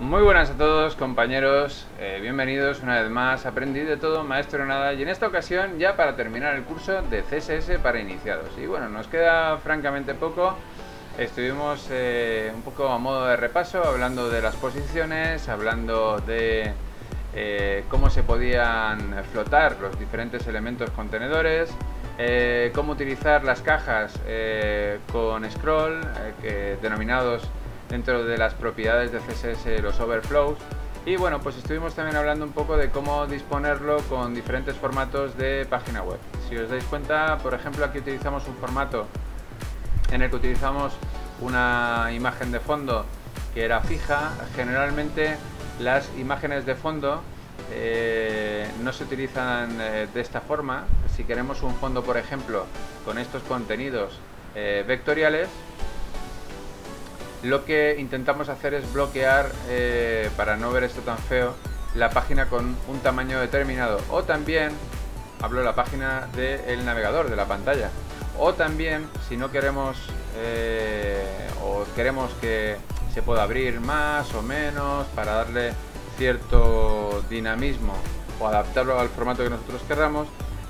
Muy buenas a todos compañeros, eh, bienvenidos una vez más, aprendí de todo, maestro nada. Y en esta ocasión ya para terminar el curso de CSS para iniciados. Y bueno, nos queda francamente poco, estuvimos eh, un poco a modo de repaso hablando de las posiciones, hablando de eh, cómo se podían flotar los diferentes elementos contenedores, cómo utilizar las cajas con scroll, denominados dentro de las propiedades de CSS los overflows. Y bueno pues estuvimos también hablando un poco de cómo disponerlo con diferentes formatos de página web. Si os dais cuenta por ejemplo aquí utilizamos un formato en el que utilizamos una imagen de fondo que era fija. Generalmente las imágenes de fondo eh, no se utilizan eh, de esta forma. Si queremos un fondo por ejemplo con estos contenidos eh, vectoriales lo que intentamos hacer es bloquear, eh, para no ver esto tan feo, la página con un tamaño determinado. O también, hablo de la página del navegador, de la pantalla. O también, si no queremos eh, o queremos que se pueda abrir más o menos para darle cierto dinamismo o adaptarlo al formato que nosotros queramos,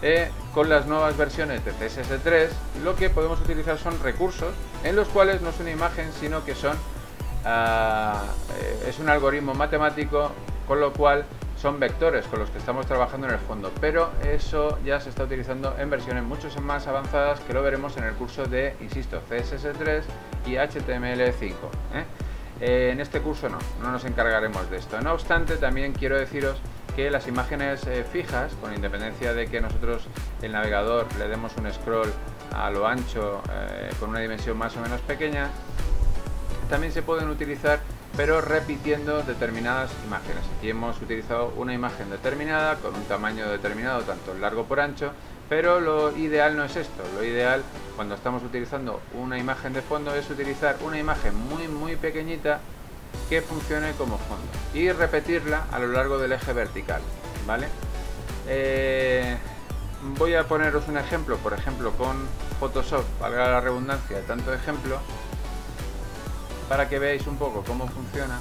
eh, con las nuevas versiones de CSS3 lo que podemos utilizar son recursos en los cuales no es una imagen sino que son ah, eh, es un algoritmo matemático con lo cual son vectores con los que estamos trabajando en el fondo pero eso ya se está utilizando en versiones mucho más avanzadas que lo veremos en el curso de insisto CSS3 y HTML5 ¿eh? en este curso no, no nos encargaremos de esto no obstante también quiero deciros que las imágenes eh, fijas, con independencia de que nosotros el navegador le demos un scroll a lo ancho eh, con una dimensión más o menos pequeña, también se pueden utilizar pero repitiendo determinadas imágenes. Aquí hemos utilizado una imagen determinada con un tamaño determinado, tanto largo por ancho, pero lo ideal no es esto. Lo ideal cuando estamos utilizando una imagen de fondo es utilizar una imagen muy muy pequeñita que funcione como fondo y repetirla a lo largo del eje vertical vale eh, voy a poneros un ejemplo por ejemplo con Photoshop valga la redundancia tanto ejemplo para que veáis un poco cómo funciona.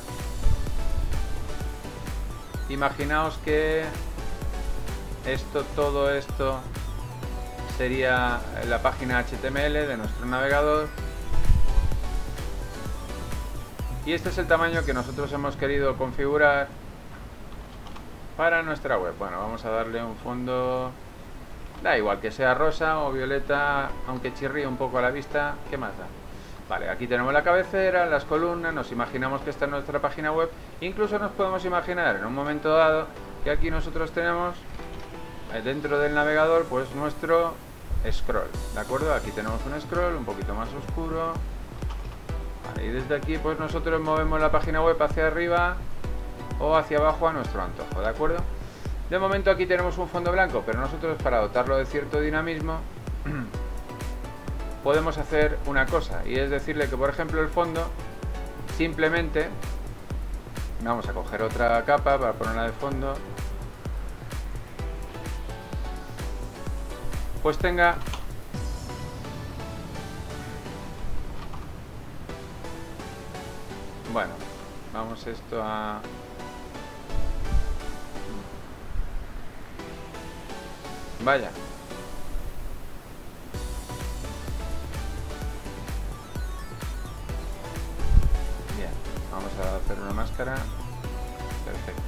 Imaginaos que esto todo esto sería la página HTML de nuestro navegador y este es el tamaño que nosotros hemos querido configurar para nuestra web. Bueno, vamos a darle un fondo... Da igual que sea rosa o violeta, aunque chirríe un poco a la vista, ¿qué más da? Vale, aquí tenemos la cabecera, las columnas, nos imaginamos que esta es nuestra página web. Incluso nos podemos imaginar en un momento dado que aquí nosotros tenemos eh, dentro del navegador pues nuestro scroll, ¿de acuerdo? Aquí tenemos un scroll un poquito más oscuro, y desde aquí pues nosotros movemos la página web hacia arriba o hacia abajo a nuestro antojo, ¿de acuerdo? De momento aquí tenemos un fondo blanco, pero nosotros para dotarlo de cierto dinamismo podemos hacer una cosa y es decirle que por ejemplo el fondo simplemente vamos a coger otra capa para ponerla de fondo pues tenga Bueno, vamos esto a... Vaya. Bien, vamos a hacer una máscara. Perfecto.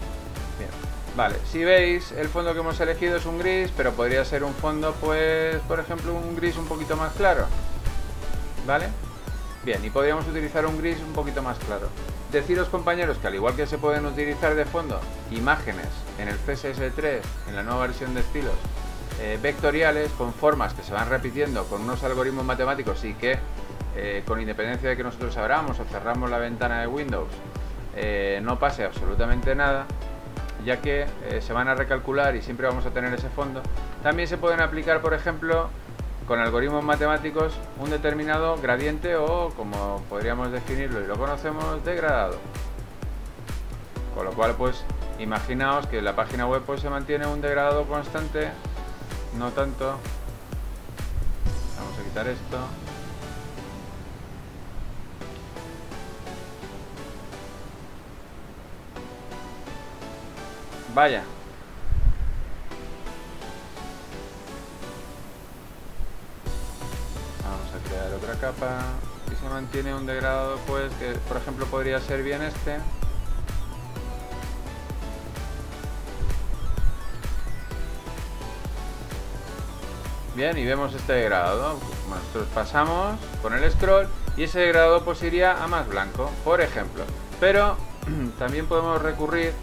Bien. Vale, si veis, el fondo que hemos elegido es un gris, pero podría ser un fondo, pues, por ejemplo, un gris un poquito más claro. ¿Vale? Bien, y podríamos utilizar un gris un poquito más claro. Deciros compañeros que al igual que se pueden utilizar de fondo imágenes en el CSS3, en la nueva versión de estilos, eh, vectoriales con formas que se van repitiendo con unos algoritmos matemáticos y que eh, con independencia de que nosotros abramos o cerramos la ventana de Windows eh, no pase absolutamente nada ya que se van a recalcular y siempre vamos a tener ese fondo también se pueden aplicar por ejemplo con algoritmos matemáticos un determinado gradiente o, como podríamos definirlo y lo conocemos, degradado. Con lo cual, pues, imaginaos que la página web pues, se mantiene un degradado constante, no tanto. Vamos a quitar esto. Vaya. Capa. Y se mantiene un degradado, pues, que por ejemplo podría ser bien este. Bien, y vemos este degradado. Nosotros pasamos con el scroll y ese degradado pues iría a más blanco, por ejemplo. Pero también podemos recurrir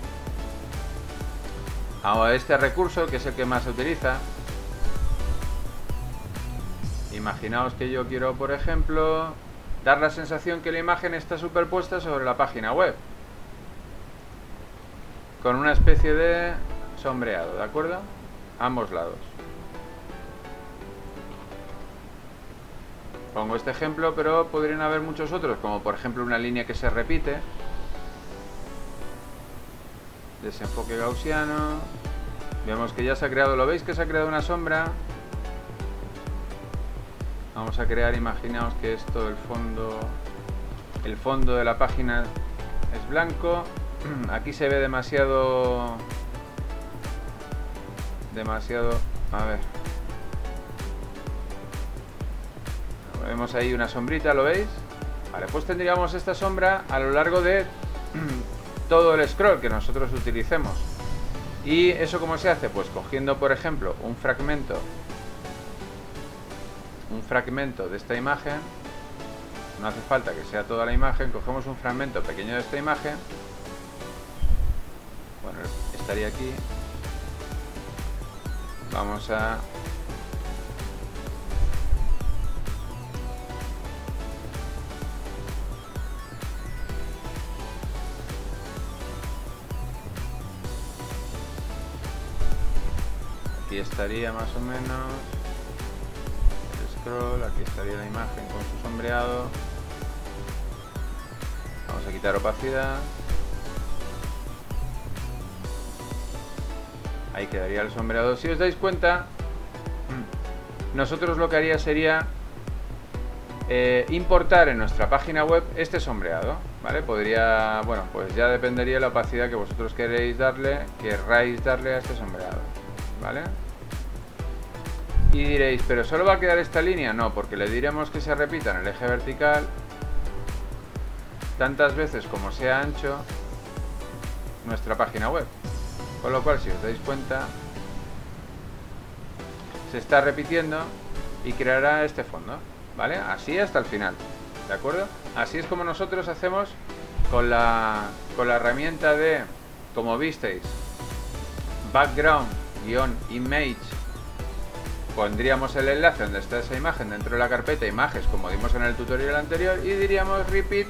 a este recurso que es el que más se utiliza. Imaginaos que yo quiero, por ejemplo, dar la sensación que la imagen está superpuesta sobre la página web. Con una especie de sombreado, ¿de acuerdo? ambos lados. Pongo este ejemplo, pero podrían haber muchos otros, como por ejemplo una línea que se repite. Desenfoque gaussiano. Vemos que ya se ha creado, ¿lo veis que se ha creado una sombra? Vamos a crear, imaginaos que esto, el fondo, el fondo de la página es blanco. Aquí se ve demasiado, demasiado, a ver, Vemos ahí una sombrita, ¿lo veis? Vale, pues tendríamos esta sombra a lo largo de todo el scroll que nosotros utilicemos. ¿Y eso cómo se hace? Pues cogiendo, por ejemplo, un fragmento un fragmento de esta imagen. No hace falta que sea toda la imagen. Cogemos un fragmento pequeño de esta imagen. Bueno, estaría aquí. Vamos a aquí estaría más o menos aquí estaría la imagen con su sombreado vamos a quitar opacidad ahí quedaría el sombreado si os dais cuenta nosotros lo que haría sería eh, importar en nuestra página web este sombreado ¿vale? podría, bueno, pues ya dependería de la opacidad que vosotros queréis darle querráis darle a este sombreado ¿vale? Y diréis, ¿pero solo va a quedar esta línea? No, porque le diremos que se repita en el eje vertical tantas veces como sea ancho nuestra página web. Con lo cual, si os dais cuenta, se está repitiendo y creará este fondo, ¿vale? Así hasta el final, ¿de acuerdo? Así es como nosotros hacemos con la, con la herramienta de, como visteis, background-image pondríamos el enlace donde está esa imagen dentro de la carpeta imágenes como dimos en el tutorial anterior y diríamos repeat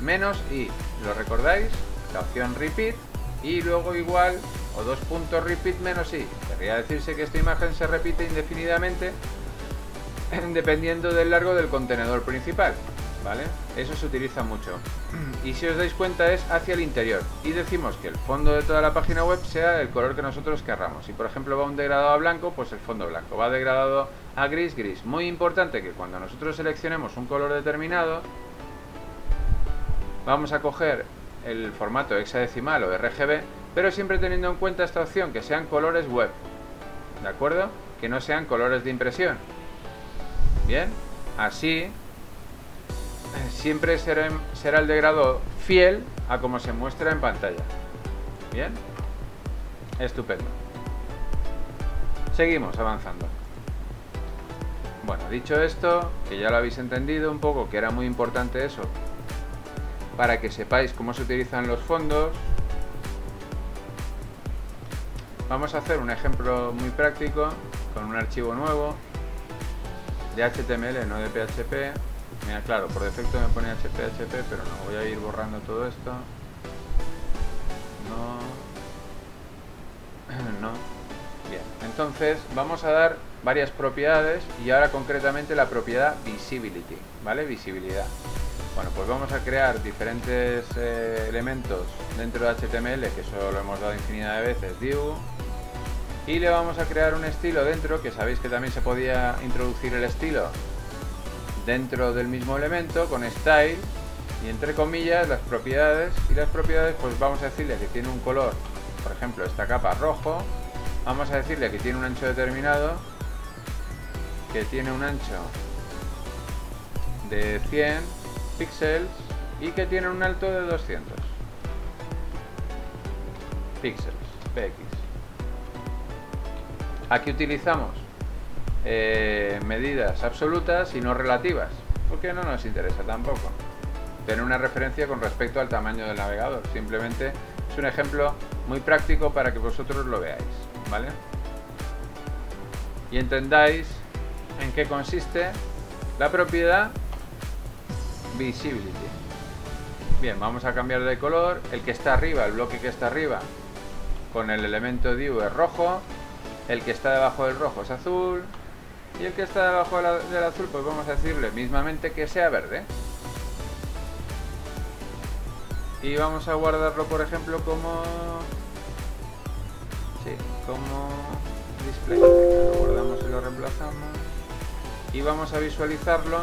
menos i. Lo recordáis la opción repeat y luego igual o dos puntos repeat menos i. Querría decirse que esta imagen se repite indefinidamente dependiendo del largo del contenedor principal ¿vale? Eso se utiliza mucho. Y si os dais cuenta es hacia el interior. Y decimos que el fondo de toda la página web sea el color que nosotros querramos. Si por ejemplo va un degradado a blanco, pues el fondo blanco. Va degradado a gris, gris. Muy importante que cuando nosotros seleccionemos un color determinado, vamos a coger el formato hexadecimal o RGB, pero siempre teniendo en cuenta esta opción, que sean colores web. ¿De acuerdo? Que no sean colores de impresión. Bien, así siempre será, será el degradado fiel a como se muestra en pantalla. Bien, estupendo. Seguimos avanzando. Bueno, dicho esto, que ya lo habéis entendido un poco, que era muy importante eso, para que sepáis cómo se utilizan los fondos, vamos a hacer un ejemplo muy práctico con un archivo nuevo de HTML, no de PHP, Mira, claro, por defecto me pone HP, pero no, voy a ir borrando todo esto. No. No. Bien, entonces vamos a dar varias propiedades y ahora concretamente la propiedad Visibility, ¿vale? Visibilidad. Bueno, pues vamos a crear diferentes eh, elementos dentro de HTML, que eso lo hemos dado infinidad de veces, div, y le vamos a crear un estilo dentro, que sabéis que también se podía introducir el estilo dentro del mismo elemento con style y entre comillas las propiedades y las propiedades pues vamos a decirle que tiene un color por ejemplo, esta capa rojo, vamos a decirle que tiene un ancho determinado, que tiene un ancho de 100 píxeles y que tiene un alto de 200 píxeles, px. Aquí utilizamos eh, medidas absolutas y no relativas, porque no nos interesa tampoco tener una referencia con respecto al tamaño del navegador. Simplemente es un ejemplo muy práctico para que vosotros lo veáis, ¿vale? Y entendáis en qué consiste la propiedad visibility. Bien, vamos a cambiar de color. El que está arriba, el bloque que está arriba, con el elemento div es rojo. El que está debajo del rojo es azul. Y el que está debajo del azul, pues vamos a decirle mismamente que sea verde. Y vamos a guardarlo, por ejemplo, como... Sí, como display. Lo guardamos y lo reemplazamos. Y vamos a visualizarlo.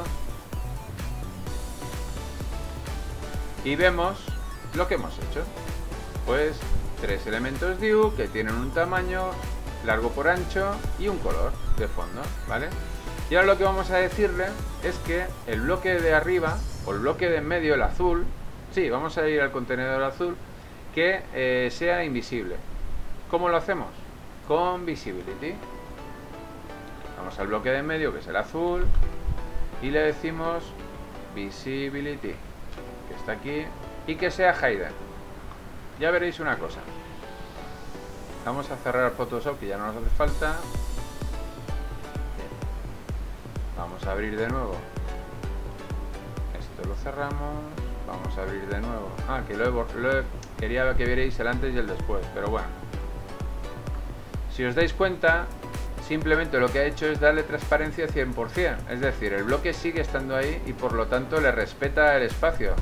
Y vemos lo que hemos hecho. Pues tres elementos div que tienen un tamaño largo por ancho y un color de fondo, ¿vale? Y ahora lo que vamos a decirle es que el bloque de arriba, o el bloque de en medio, el azul, sí, vamos a ir al contenedor azul, que eh, sea invisible. ¿Cómo lo hacemos? Con Visibility. Vamos al bloque de en medio, que es el azul, y le decimos Visibility, que está aquí, y que sea Hidden. Ya veréis una cosa. Vamos a cerrar Photoshop, que ya no nos hace falta. Vamos a abrir de nuevo. Esto lo cerramos. Vamos a abrir de nuevo. Ah, que lo he, quería que vierais el antes y el después, pero bueno. Si os dais cuenta, simplemente lo que ha hecho es darle transparencia 100%. Es decir, el bloque sigue estando ahí y por lo tanto le respeta el espacio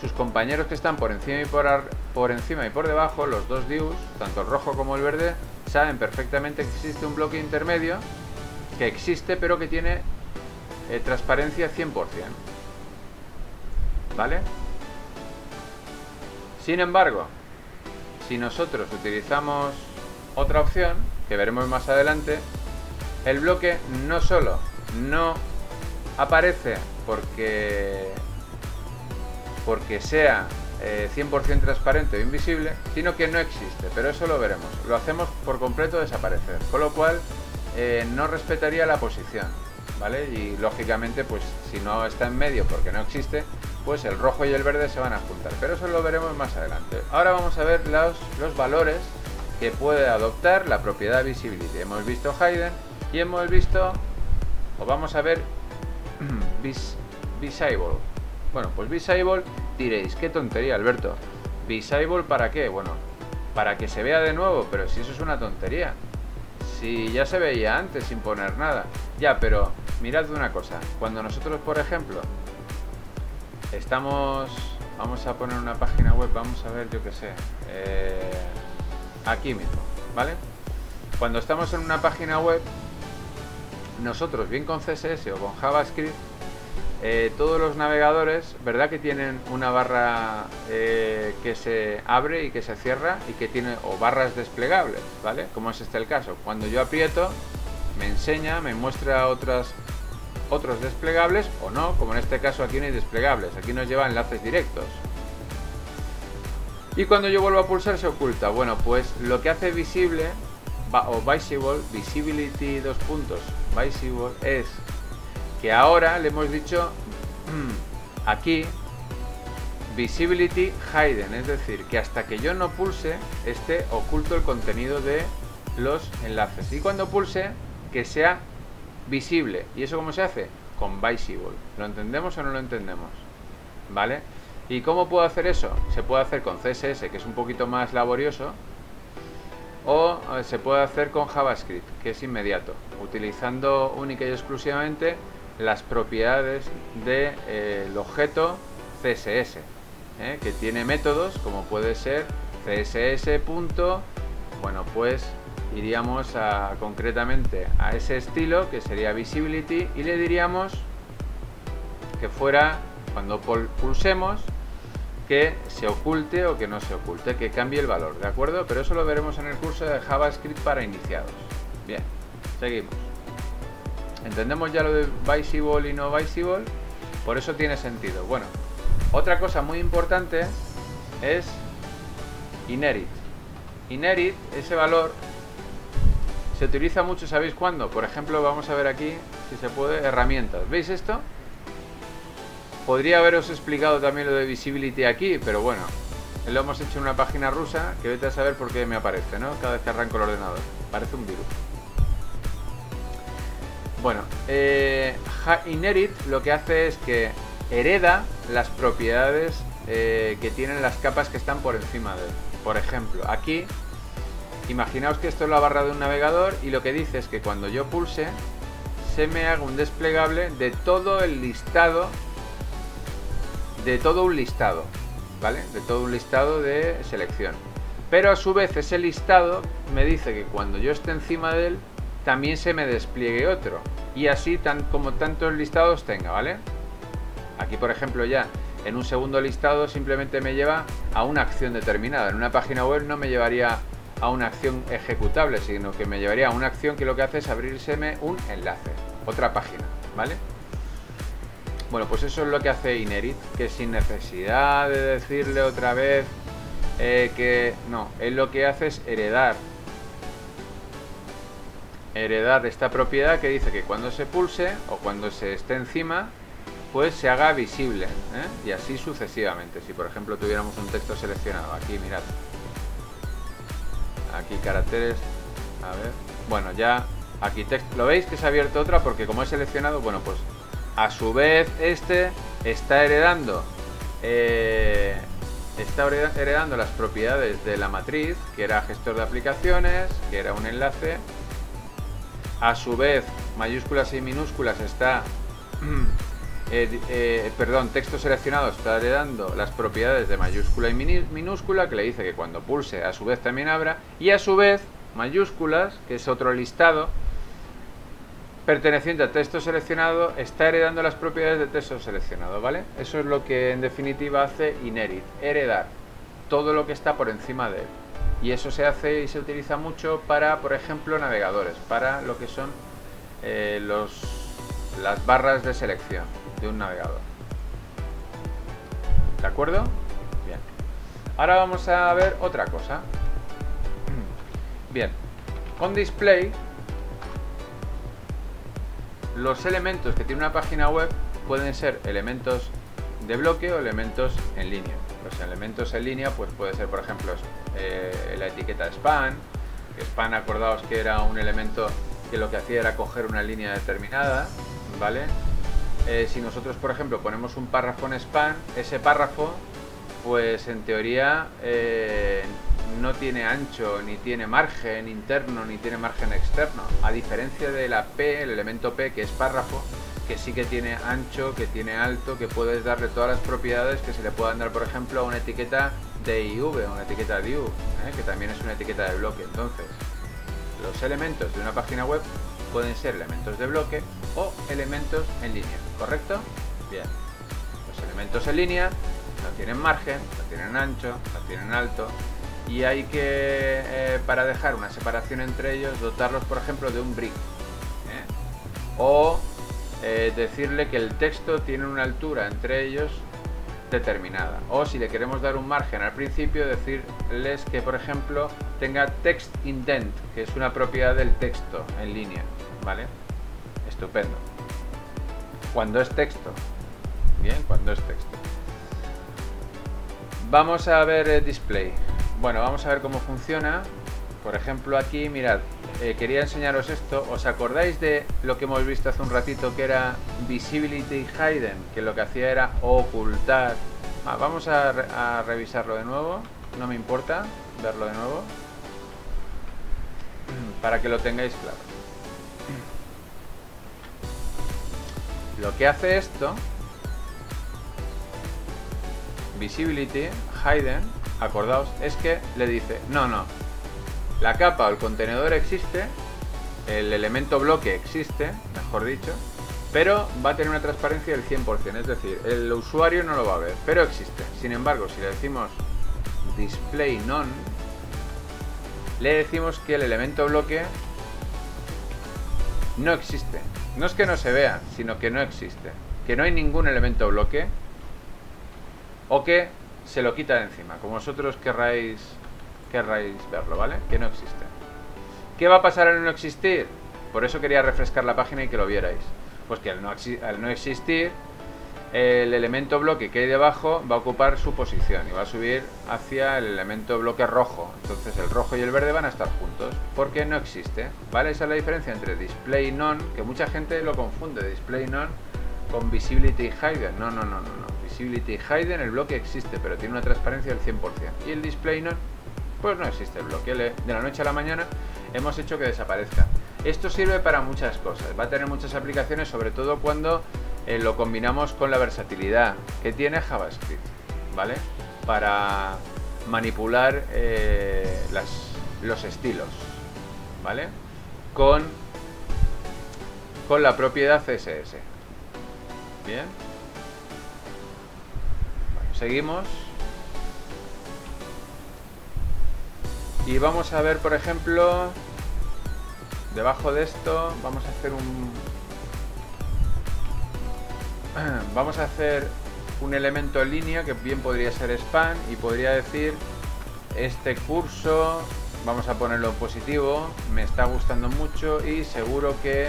sus compañeros que están por encima y por, por encima y por debajo, los dos divs, tanto el rojo como el verde, saben perfectamente que existe un bloque intermedio que existe pero que tiene eh, transparencia 100%. ¿Vale? Sin embargo, si nosotros utilizamos otra opción, que veremos más adelante, el bloque no solo no aparece porque porque sea 100% eh, transparente o invisible, sino que no existe, pero eso lo veremos. Lo hacemos por completo desaparecer, con lo cual eh, no respetaría la posición, ¿vale? Y lógicamente, pues si no está en medio porque no existe, pues el rojo y el verde se van a juntar, pero eso lo veremos más adelante. Ahora vamos a ver los, valores que puede adoptar la propiedad visibility. Hemos visto hidden y hemos visto, o vamos a ver vis, visible bueno, pues Visible diréis, qué tontería, Alberto. ¿Visible para qué? Bueno, para que se vea de nuevo, pero si eso es una tontería. Si ya se veía antes sin poner nada. Ya, pero mirad una cosa. Cuando nosotros, por ejemplo, estamos... Vamos a poner una página web, vamos a ver, yo qué sé. Eh, aquí mismo, ¿vale? Cuando estamos en una página web, nosotros, bien con CSS o con JavaScript, eh, todos los navegadores, ¿verdad? Que tienen una barra eh, que se abre y que se cierra y que tiene, o barras desplegables, ¿vale? Como es este el caso. Cuando yo aprieto, me enseña, me muestra otros desplegables o no, como en este caso aquí no hay desplegables, aquí nos lleva enlaces directos. Y cuando yo vuelvo a pulsar se oculta. Bueno, pues lo que hace visible, o visible, visibility dos puntos, visible es que ahora le hemos dicho aquí visibility hidden, es decir, que hasta que yo no pulse esté oculto el contenido de los enlaces. Y cuando pulse, que sea visible. ¿Y eso cómo se hace? Con visible. ¿Lo entendemos o no lo entendemos? ¿Vale? ¿Y cómo puedo hacer eso? Se puede hacer con CSS, que es un poquito más laborioso, o eh, se puede hacer con JavaScript, que es inmediato, utilizando única y exclusivamente las propiedades del de, eh, objeto CSS, ¿eh? que tiene métodos como puede ser CSS. bueno, pues iríamos a, concretamente a ese estilo que sería visibility y le diríamos que fuera cuando pulsemos que se oculte o que no se oculte, que cambie el valor, ¿de acuerdo? Pero eso lo veremos en el curso de JavaScript para iniciados. Bien, seguimos. ¿Entendemos ya lo de visible y no visible? Por eso tiene sentido. Bueno, otra cosa muy importante es inherit. Inherit, ese valor, se utiliza mucho, ¿sabéis cuándo? Por ejemplo, vamos a ver aquí, si se puede, herramientas. ¿Veis esto? Podría haberos explicado también lo de visibility aquí, pero bueno, lo hemos hecho en una página rusa que vete a saber por qué me aparece, ¿no? Cada vez que arranco el ordenador. Parece un virus. Bueno, eh, Inherit lo que hace es que hereda las propiedades eh, que tienen las capas que están por encima de él. Por ejemplo, aquí, imaginaos que esto es la barra de un navegador y lo que dice es que cuando yo pulse, se me haga un desplegable de todo el listado, de todo un listado, ¿vale? De todo un listado de selección. Pero a su vez ese listado me dice que cuando yo esté encima de él, también se me despliegue otro. Y así tan, como tantos listados tenga, ¿vale? Aquí, por ejemplo, ya en un segundo listado simplemente me lleva a una acción determinada. En una página web no me llevaría a una acción ejecutable, sino que me llevaría a una acción que lo que hace es abrírseme un enlace, otra página, ¿vale? Bueno, pues eso es lo que hace Inerit, que sin necesidad de decirle otra vez eh, que no, él lo que hace es heredar heredar esta propiedad que dice que cuando se pulse o cuando se esté encima pues se haga visible ¿eh? y así sucesivamente. Si por ejemplo tuviéramos un texto seleccionado aquí mirad. Aquí caracteres a ver. Bueno ya aquí texto lo veis que se ha abierto otra porque como he seleccionado bueno pues a su vez este está heredando eh, está heredando las propiedades de la matriz que era gestor de aplicaciones que era un enlace a su vez mayúsculas y minúsculas está eh, eh, perdón texto seleccionado está heredando las propiedades de mayúscula y minúscula que le dice que cuando pulse a su vez también abra. Y a su vez mayúsculas que es otro listado perteneciente a texto seleccionado está heredando las propiedades de texto seleccionado vale eso es lo que en definitiva hace inherit heredar todo lo que está por encima de él y eso se hace y se utiliza mucho para, por ejemplo, navegadores, para lo que son eh, las barras de selección de un navegador. ¿De acuerdo? Bien. Ahora vamos a ver otra cosa. Bien. Con display, los elementos que tiene una página web pueden ser elementos de bloque o elementos en línea. Los elementos en línea pues puede ser, por ejemplo, eh, la etiqueta span, span acordaos que era un elemento que lo que hacía era coger una línea determinada, ¿vale? Eh, si nosotros, por ejemplo, ponemos un párrafo en span, ese párrafo, pues en teoría eh, no tiene ancho, ni tiene margen interno, ni tiene margen externo. A diferencia de la P, el elemento P, que es párrafo, que sí que tiene ancho, que tiene alto, que puedes darle todas las propiedades que se le puedan dar, por ejemplo, a una etiqueta div, una etiqueta div, ¿eh? que también es una etiqueta de bloque. Entonces, los elementos de una página web pueden ser elementos de bloque o elementos en línea, ¿correcto? Bien. Los elementos en línea no tienen margen, no tienen ancho, no tienen alto y hay que, eh, para dejar una separación entre ellos, dotarlos, por ejemplo, de un brick. ¿eh? O eh, decirle que el texto tiene una altura entre ellos determinada. O si le queremos dar un margen al principio, decirles que, por ejemplo, tenga text indent, que es una propiedad del texto en línea. ¿Vale? Estupendo. Cuando es texto. Bien, cuando es texto. Vamos a ver el display. Bueno, vamos a ver cómo funciona. Por ejemplo, aquí, mirad, eh, quería enseñaros esto. ¿Os acordáis de lo que hemos visto hace un ratito que era Visibility Hidden? Que lo que hacía era ocultar. Ah, vamos a, revisarlo de nuevo. No me importa verlo de nuevo. Para que lo tengáis claro. Lo que hace esto, Visibility Hidden, acordaos, es que le dice, no, no, la capa o el contenedor existe, el elemento bloque existe, mejor dicho, pero va a tener una transparencia del 100%, es decir, el usuario no lo va a ver, pero existe. Sin embargo, si le decimos display none, le decimos que el elemento bloque no existe. No es que no se vea, sino que no existe. Que no hay ningún elemento bloque o que se lo quita de encima, como vosotros querráis, querráis verlo, ¿vale? Que no existe. ¿Qué va a pasar al no existir? Por eso quería refrescar la página y que lo vierais pues que al no, existir, el elemento bloque que hay debajo va a ocupar su posición y va a subir hacia el elemento bloque rojo. Entonces el rojo y el verde van a estar juntos porque no existe. ¿Vale? Esa es la diferencia entre display none, que mucha gente lo confunde, display none con visibility hidden. No, no, no, no, no. Visibility hidden, el bloque existe, pero tiene una transparencia del 100%. Y el display none, pues no existe el bloque. De la noche a la mañana hemos hecho que desaparezca. Esto sirve para muchas cosas, va a tener muchas aplicaciones, sobre todo cuando eh, lo combinamos con la versatilidad que tiene JavaScript, ¿vale? Para manipular eh, los estilos, ¿vale? Con, con la propiedad CSS. Bien. seguimos. Y vamos a ver, por ejemplo, debajo de esto vamos a hacer un vamos a hacer un elemento en línea que bien podría ser spam y podría decir este curso vamos a ponerlo en positivo me está gustando mucho y seguro que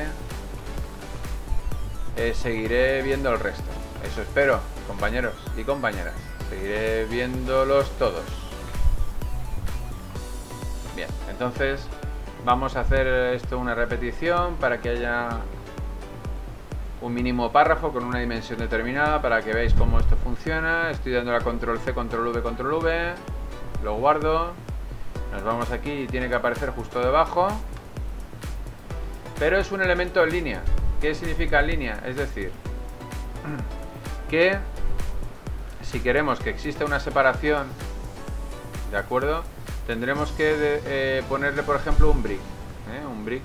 eh, seguiré viendo el resto. Eso espero compañeros y compañeras. Seguiré viéndolos todos bien entonces Vamos a hacer esto una repetición para que haya un mínimo párrafo con una dimensión determinada para que veáis cómo esto funciona. Estoy dando la control C, control V, control V. Lo guardo. Nos vamos aquí y tiene que aparecer justo debajo. Pero es un elemento en línea. ¿Qué significa línea? Es decir, que si queremos que exista una separación, ¿de acuerdo? Tendremos que eh, ponerle, por ejemplo, un brick. ¿eh? Un brick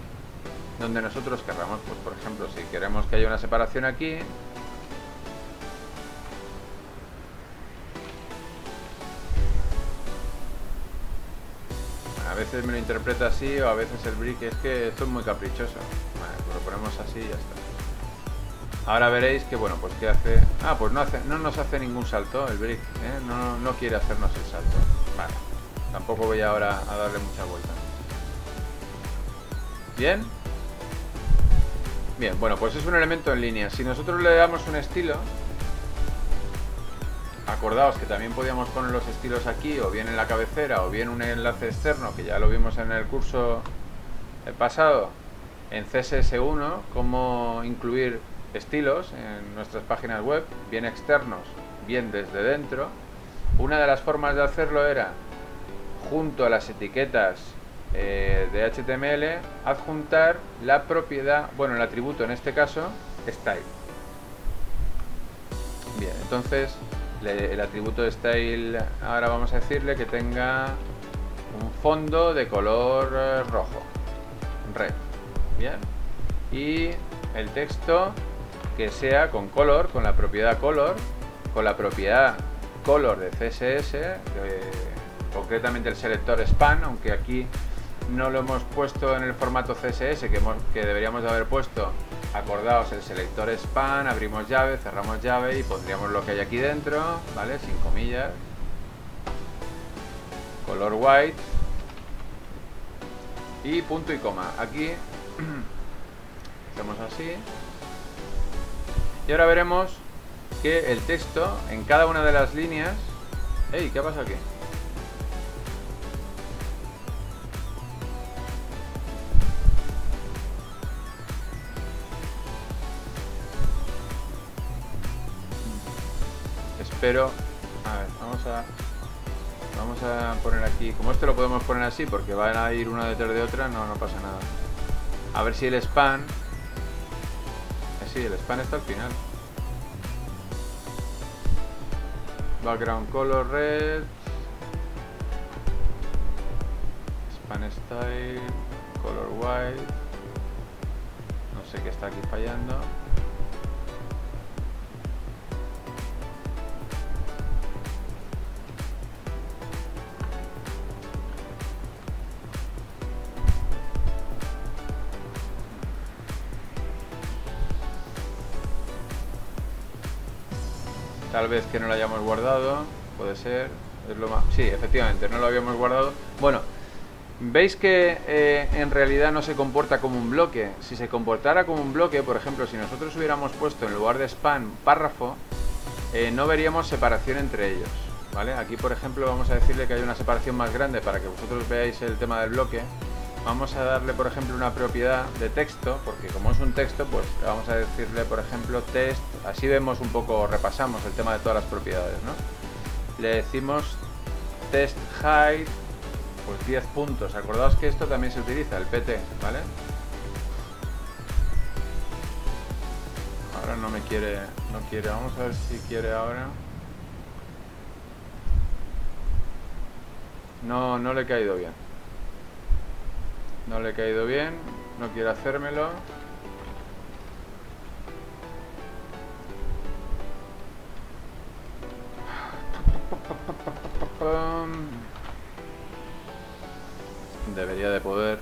donde nosotros querramos, pues por ejemplo, si queremos que haya una separación aquí, a veces me lo interpreta así o a veces el brick es que esto es muy caprichoso. pues lo ponemos así y ya está. Ahora veréis que bueno, pues que hace... Ah, pues no, hace, no nos hace ningún salto el brick, ¿eh? no, no quiere hacernos el salto. Vale. Tampoco voy ahora a darle mucha vuelta. ¿Bien? Bien, bueno, pues es un elemento en línea. Si nosotros le damos un estilo, acordaos que también podíamos poner los estilos aquí, o bien en la cabecera, o bien un enlace externo, que ya lo vimos en el curso pasado, en CSS1, cómo incluir estilos en nuestras páginas web, bien externos, bien desde dentro. Una de las formas de hacerlo era junto a las etiquetas eh, de HTML adjuntar la propiedad, bueno, el atributo en este caso, style. Bien, entonces el atributo de style ahora vamos a decirle que tenga un fondo de color eh, rojo, red. Bien, y el texto que sea con color, con la propiedad color, con la propiedad color de CSS, concretamente el selector span, aunque aquí no lo hemos puesto en el formato CSS que, que deberíamos de haber puesto. Acordaos el selector span, abrimos llave, cerramos llave y pondríamos lo que hay aquí dentro, ¿vale? Sin comillas. Color white. Y punto y coma. Aquí hacemos así. Y ahora veremos que el texto en cada una de las líneas... ¡Ey! ¿Qué pasa aquí? Pero a ver, vamos a vamos a poner aquí, como este lo podemos poner así porque van a ir una detrás de otra, no, no pasa nada. A ver si el span eh, sí, el span está al final. Background color red. Span style, color white. No sé qué está aquí fallando. Tal vez que no lo hayamos guardado, puede ser. Es lo más... Sí, efectivamente, no lo habíamos guardado. Bueno, veis que eh, en realidad no se comporta como un bloque. Si se comportara como un bloque, por ejemplo, si nosotros hubiéramos puesto en lugar de span párrafo, eh, no veríamos separación entre ellos. ¿vale? Aquí, por ejemplo, vamos a decirle que hay una separación más grande para que vosotros veáis el tema del bloque. Vamos a darle, por ejemplo, una propiedad de texto, porque como es un texto, pues vamos a decirle, por ejemplo, test. Así vemos un poco, repasamos el tema de todas las propiedades, ¿no? Le decimos test height, pues 10 puntos. Acordaos que esto también se utiliza, el PT, ¿vale? Ahora no me quiere, no quiere. Vamos a ver si quiere ahora. No, no le he caído bien. No le he caído bien. No quiere hacérmelo. Debería de poder.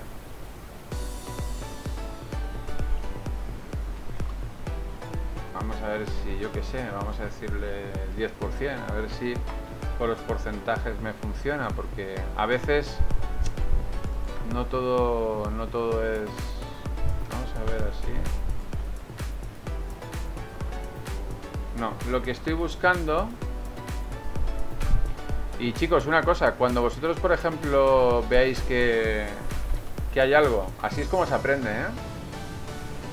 Vamos a ver si, yo qué sé, vamos a decirle 10%, a ver si con los porcentajes me funciona, porque a veces no todo, no todo es... Vamos a ver así. No, lo que estoy buscando... Y chicos, una cosa, cuando vosotros, por ejemplo, veáis que, que hay algo, así es como se aprende, ¿eh?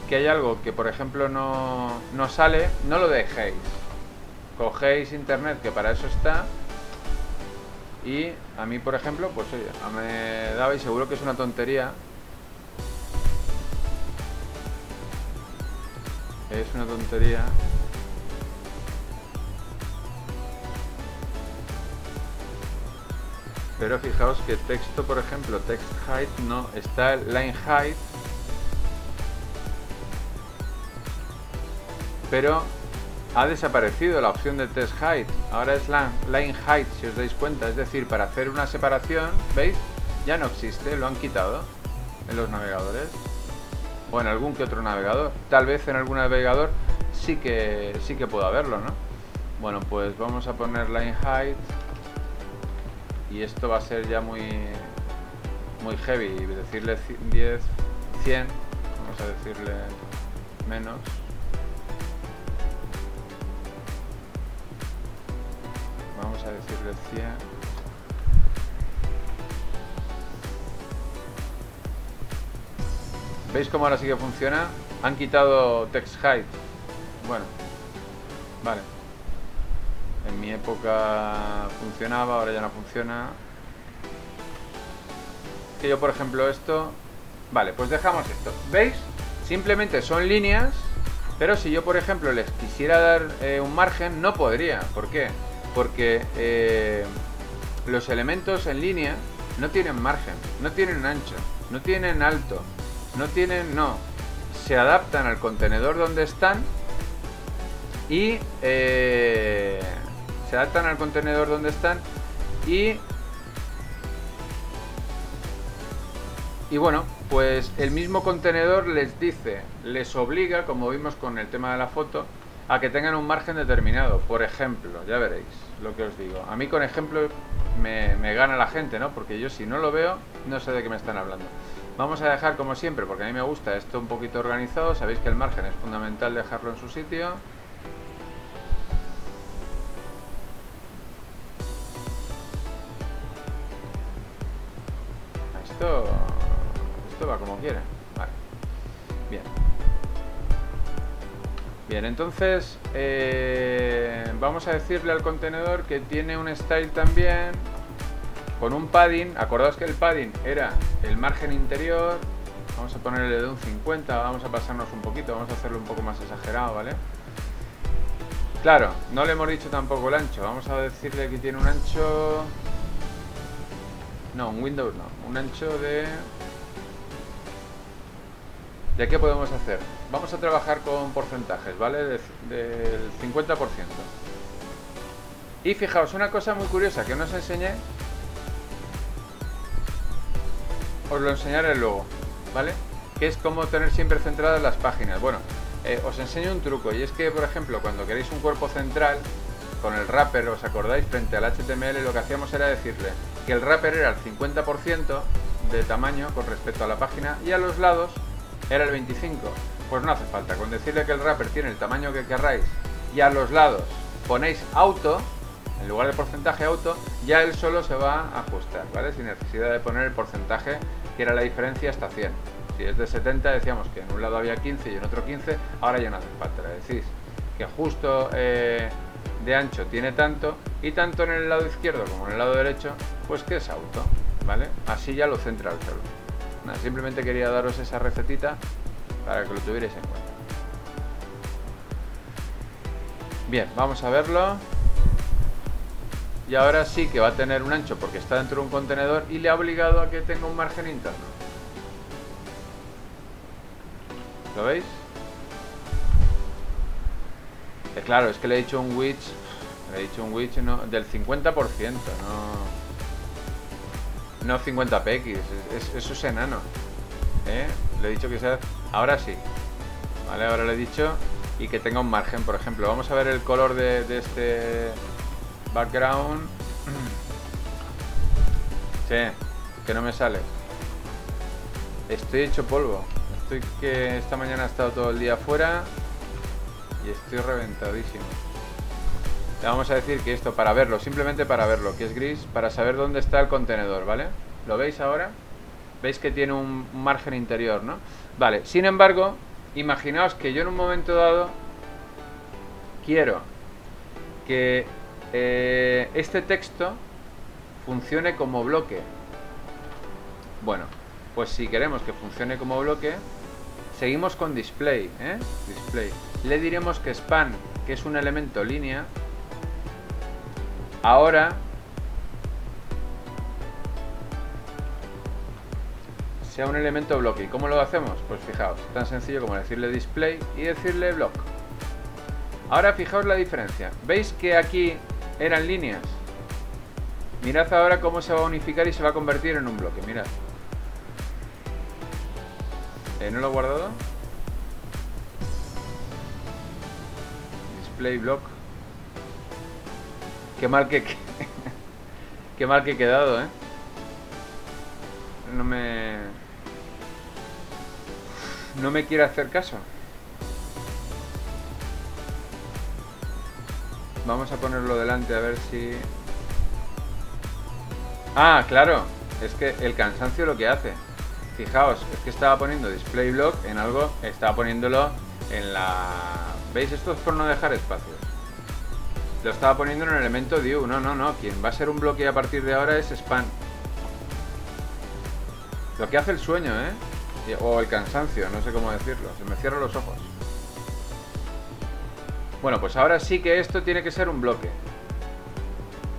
Que hay algo que, por ejemplo, no, no sale, no lo dejéis. Cogéis internet, que para eso está, y a mí, por ejemplo, pues oye, me daba y seguro que es una tontería. Es una tontería. Pero fijaos que texto, por ejemplo, text height no, está el line height. Pero ha desaparecido la opción de test height. Ahora es line height, si os dais cuenta. Es decir, para hacer una separación, ¿veis? Ya no existe, lo han quitado en los navegadores. O en algún que otro navegador. Tal vez en algún navegador sí que, sí que puedo haberlo, ¿no? Bueno, pues vamos a poner line height. Y esto va a ser ya muy, muy heavy. Decirle 10, 100. Vamos a decirle menos. Vamos a decirle 100 ¿Veis cómo ahora sí que funciona? Han quitado text height. Bueno, vale. En mi época funcionaba, ahora ya no funciona. Que yo, por ejemplo, esto... Vale, pues dejamos esto. ¿Veis? Simplemente son líneas, pero si yo, por ejemplo, les quisiera dar eh, un margen, no podría. ¿Por qué? Porque eh, los elementos en línea no tienen margen, no tienen ancho, no tienen alto, no tienen... no, se adaptan al contenedor donde están y eh, se adaptan al contenedor donde están y y bueno pues el mismo contenedor les dice les obliga como vimos con el tema de la foto a que tengan un margen determinado. Por ejemplo, ya veréis lo que os digo. A mí con ejemplo me, gana la gente, ¿no? Porque yo si no lo veo, no sé de qué me están hablando. Vamos a dejar como siempre, porque a mí me gusta esto un poquito organizado. Sabéis que el margen es fundamental dejarlo en su sitio. Esto, esto va como quiere. Entonces eh, vamos a decirle al contenedor que tiene un style también con un padding. Acordaos que el padding era el margen interior. Vamos a ponerle de un 50, vamos a pasarnos un poquito, vamos a hacerlo un poco más exagerado, ¿vale? Claro, no le hemos dicho tampoco el ancho. Vamos a decirle que tiene un ancho... No, un Windows no. Un ancho de ¿De qué podemos hacer? Vamos a trabajar con porcentajes, ¿vale? del 50%. Y fijaos, una cosa muy curiosa que no os enseñé, os lo enseñaré luego, ¿vale? Que es cómo tener siempre centradas las páginas. Bueno, eh, os enseño un truco y es que, por ejemplo, cuando queréis un cuerpo central, con el wrapper, ¿os acordáis? Frente al HTML lo que hacíamos era decirle que el wrapper era el 50% de tamaño con respecto a la página y a los lados era el 25%. Pues no hace falta, con decirle que el wrapper tiene el tamaño que querráis y a los lados ponéis auto, en lugar de porcentaje auto, ya él solo se va a ajustar, ¿vale? Sin necesidad de poner el porcentaje que era la diferencia hasta 100. Si es de 70 decíamos que en un lado había 15 y en otro 15, ahora ya no hace falta, le decís que justo eh, de ancho tiene tanto y tanto en el lado izquierdo como en el lado derecho, pues que es auto, ¿vale? Así ya lo centra el solo. simplemente quería daros esa recetita para que lo tuvierais en cuenta. Bien, vamos a verlo. Y ahora sí que va a tener un ancho porque está dentro de un contenedor y le ha obligado a que tenga un margen interno. ¿Lo veis? claro, es que le he dicho un width, le he dicho un width no, del 50%, no, no 50px, eso es enano. ¿eh? Le he dicho que sea, ahora sí, vale, ahora le he dicho y que tenga un margen, por ejemplo. Vamos a ver el color de, este background. Sí, que no me sale. Estoy hecho polvo. Estoy que esta mañana he estado todo el día afuera y estoy reventadísimo. Le vamos a decir que esto para verlo, simplemente para verlo, que es gris, para saber dónde está el contenedor, ¿vale? ¿Lo veis ahora? Veis que tiene un margen interior, ¿no? Vale, sin embargo, imaginaos que yo en un momento dado quiero que eh, este texto funcione como bloque. Bueno, pues si queremos que funcione como bloque, seguimos con display, ¿eh? Display. Le diremos que span, que es un elemento línea, ahora sea un elemento bloque. ¿Y cómo lo hacemos? Pues fijaos, tan sencillo como decirle display y decirle block. Ahora fijaos la diferencia. ¿Veis que aquí eran líneas? Mirad ahora cómo se va a unificar y se va a convertir en un bloque. Mirad. Eh, ¿No lo he guardado? Display block. Qué mal que... Qué mal que he quedado, ¿eh? No me... No me quiere hacer caso. Vamos a ponerlo delante a ver si... Ah, claro. Es que el cansancio lo que hace. Fijaos, es que estaba poniendo display block en algo, estaba poniéndolo en la... ¿Veis? Esto es por no dejar espacios. Lo estaba poniendo en el elemento view. No, no, no. Quien va a ser un bloque a partir de ahora es span. Lo que hace el sueño, ¿eh? O el cansancio, no sé cómo decirlo. Se me cierran los ojos. Bueno, pues ahora sí que esto tiene que ser un bloque.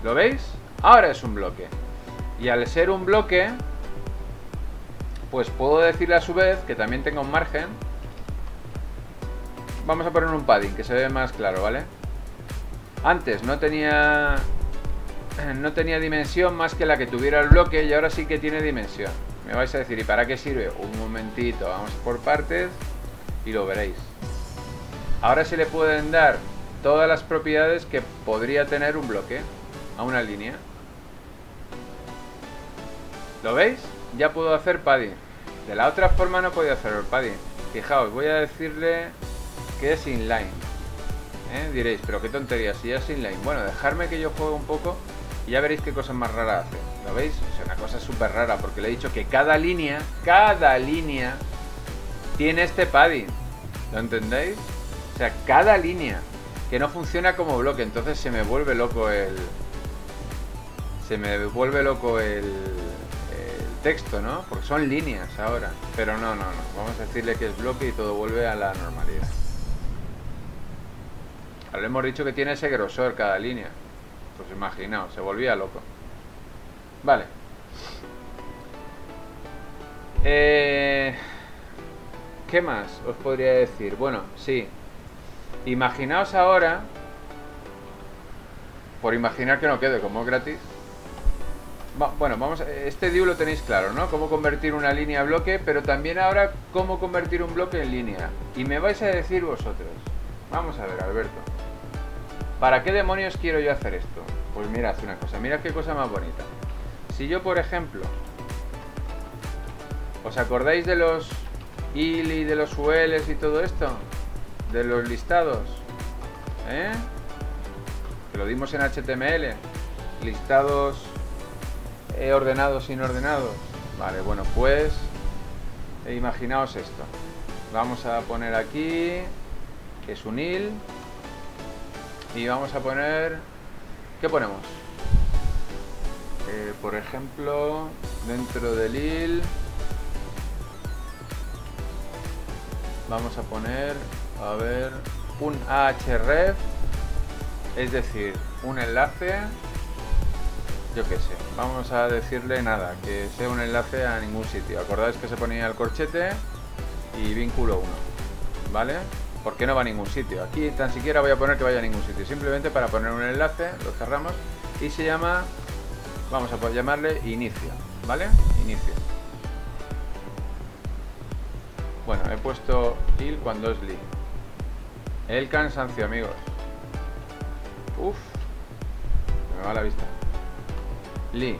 ¿Lo veis? Ahora es un bloque. Y al ser un bloque, pues puedo decirle a su vez que también tenga un margen. Vamos a poner un padding, que se ve más claro, ¿vale? Antes no tenía no tenía dimensión más que la que tuviera el bloque y ahora sí que tiene dimensión. Me vais a decir, ¿y para qué sirve? Un momentito, vamos por partes y lo veréis. Ahora se le pueden dar todas las propiedades que podría tener un bloque a una línea. ¿Lo veis? Ya puedo hacer padding. De la otra forma no podía hacer el padding. Fijaos, voy a decirle que es inline. ¿Eh? Diréis, pero qué tontería, si ya es inline. Bueno, dejarme que yo juegue un poco y ya veréis qué cosas más raras hace. ¿Lo veis? Es una cosa súper rara porque le he dicho que cada línea, cada línea tiene este padding. ¿Lo entendéis? O sea, cada línea que no funciona como bloque, entonces se me vuelve loco el... Se me vuelve loco el, el texto, ¿no? Porque son líneas ahora. Pero no, no, no. Vamos a decirle que es bloque y todo vuelve a la normalidad. Ahora le hemos dicho que tiene ese grosor cada línea. Pues imaginaos, se volvía loco. Vale. Eh, ¿Qué más os podría decir? Bueno, sí, Imaginaos ahora, por imaginar que no quede como gratis, bueno, vamos, este diu lo tenéis claro, ¿no? Cómo convertir una línea a bloque, pero también ahora cómo convertir un bloque en línea. Y me vais a decir vosotros. Vamos a ver, Alberto. ¿Para qué demonios quiero yo hacer esto? Pues mira, hace una cosa. Mira qué cosa más bonita. Si yo, por ejemplo, ¿os acordáis de los IL y de los ULs y todo esto? De los listados. ¿Eh? Que lo dimos en HTML. Listados eh, ordenados, inordenados. Vale, bueno, pues imaginaos esto. Vamos a poner aquí, que es un il. Y vamos a poner... ¿Qué ponemos? Eh, por ejemplo, dentro del il... Vamos a poner, a ver, un ahref, es decir, un enlace yo qué sé, vamos a decirle nada, que sea un enlace a ningún sitio. Acordáis que se ponía el corchete y vínculo 1, ¿vale? Porque no va a ningún sitio. Aquí tan siquiera voy a poner que vaya a ningún sitio, simplemente para poner un enlace, lo cerramos y se llama, vamos a llamarle inicio, ¿vale? Inicio. Bueno, he puesto il cuando es li. El cansancio, amigos. Uf, me va la vista. Li.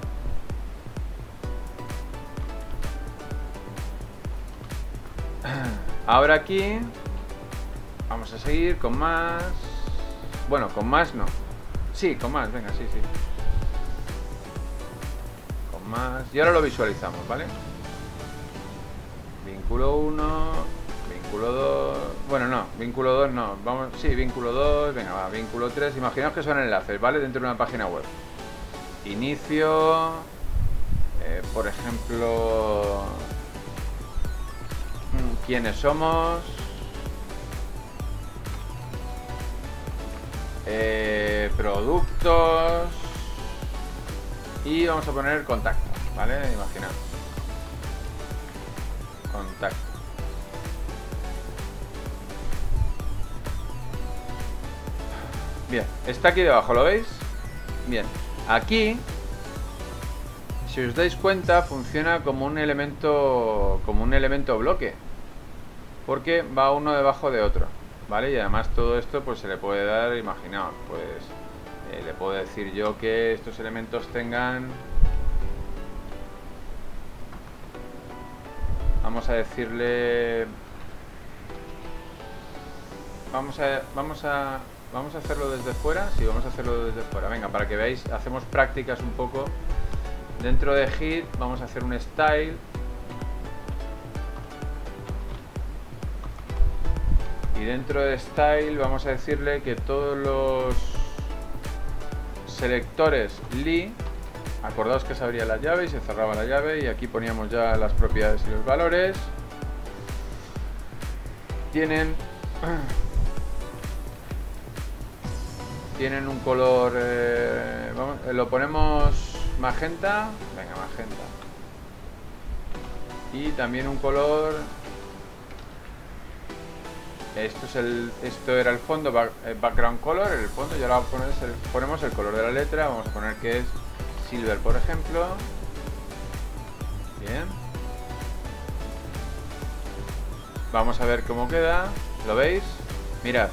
Ahora aquí vamos a seguir con más. Bueno, con más no. Sí, con más, venga, sí, sí. Con más. Y ahora lo visualizamos, ¿vale? Vínculo 1, vínculo 2. Bueno, no, vínculo 2 no. Vamos, sí, vínculo 2, venga, va, vínculo 3. Imaginaos que son enlaces, ¿vale? Dentro de una página web. Inicio. Eh, por ejemplo. Mm, ¿Quiénes somos? Eh, productos. Y vamos a poner contacto, ¿vale? Imaginad. Contacto. Bien, está aquí debajo, ¿lo veis? Bien, Aquí, si os dais cuenta, funciona como un elemento como un elemento bloque. Porque va uno debajo de otro. ¿Vale? Y además todo esto pues se le puede dar, imaginaos, pues eh, le puedo decir yo que estos elementos tengan vamos a decirle vamos a vamos a Vamos a hacerlo desde fuera. Sí, vamos a hacerlo desde fuera. Venga, para que veáis, hacemos prácticas un poco. Dentro de Hit vamos a hacer un style. Y dentro de style vamos a decirle que todos los selectores li, acordaos que se abría la llave y se cerraba la llave y aquí poníamos ya las propiedades y los valores. Tienen tienen un color... Eh, eh, lo ponemos magenta. Venga, magenta. Y también un color... Esto, es el, esto era el fondo, eh, background color, el fondo, y ahora ponemos el color de la letra, vamos a poner que es silver, por ejemplo. Bien. Vamos a ver cómo queda. ¿Lo veis? Mirad.